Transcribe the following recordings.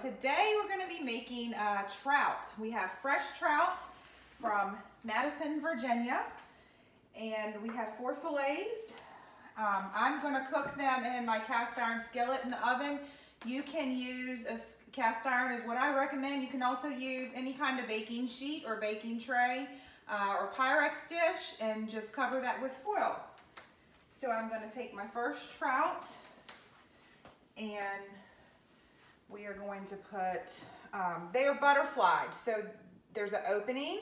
today we're gonna be making uh, trout. We have fresh trout from Madison, Virginia. And we have four fillets. Um, I'm gonna cook them in my cast iron skillet in the oven. You can use a cast iron is what I recommend. You can also use any kind of baking sheet or baking tray uh, or Pyrex dish and just cover that with foil. So I'm gonna take my first trout and we are going to put, um, they are butterflied, so there's an opening.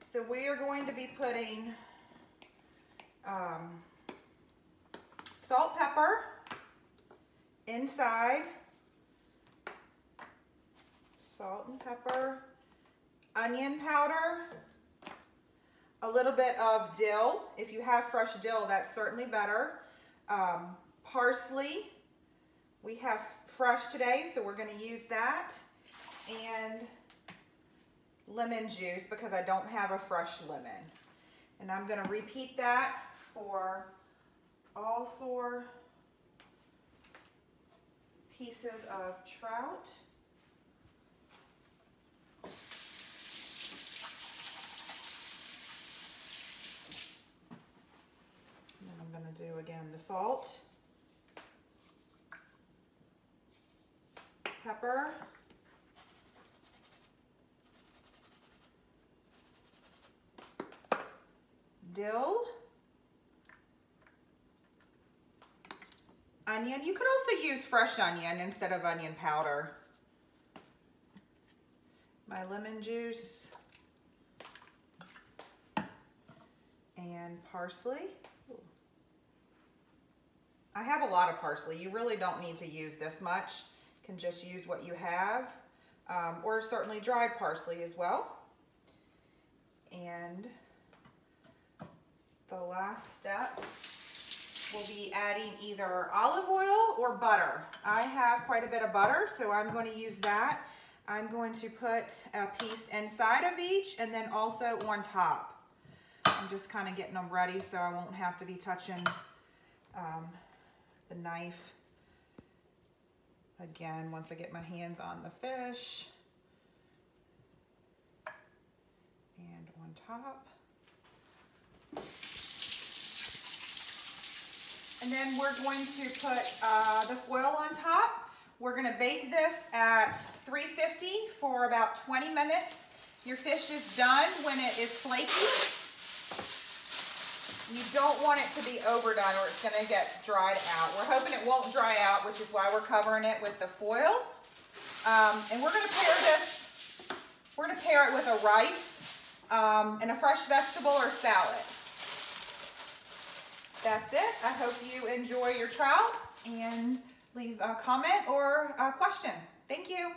So we are going to be putting um, salt, pepper inside, salt and pepper, onion powder, a little bit of dill. If you have fresh dill, that's certainly better. Um, parsley, we have fresh today, so we're gonna use that. And lemon juice because I don't have a fresh lemon. And I'm gonna repeat that for all four pieces of trout. And I'm gonna do again the salt. Pepper, dill, onion. You could also use fresh onion instead of onion powder. My lemon juice and parsley. I have a lot of parsley. You really don't need to use this much can just use what you have, um, or certainly dried parsley as well. And the last step will be adding either olive oil or butter. I have quite a bit of butter, so I'm going to use that. I'm going to put a piece inside of each and then also on top. I'm just kind of getting them ready so I won't have to be touching um, the knife Again, once I get my hands on the fish. And on top. And then we're going to put uh, the foil on top. We're gonna bake this at 350 for about 20 minutes. Your fish is done when it is flaky. You don't want it to be overdone or it's gonna get dried out. We're hoping it won't dry out, which is why we're covering it with the foil. Um, and we're gonna pair this, we're gonna pair it with a rice um, and a fresh vegetable or salad. That's it. I hope you enjoy your trout and leave a comment or a question. Thank you.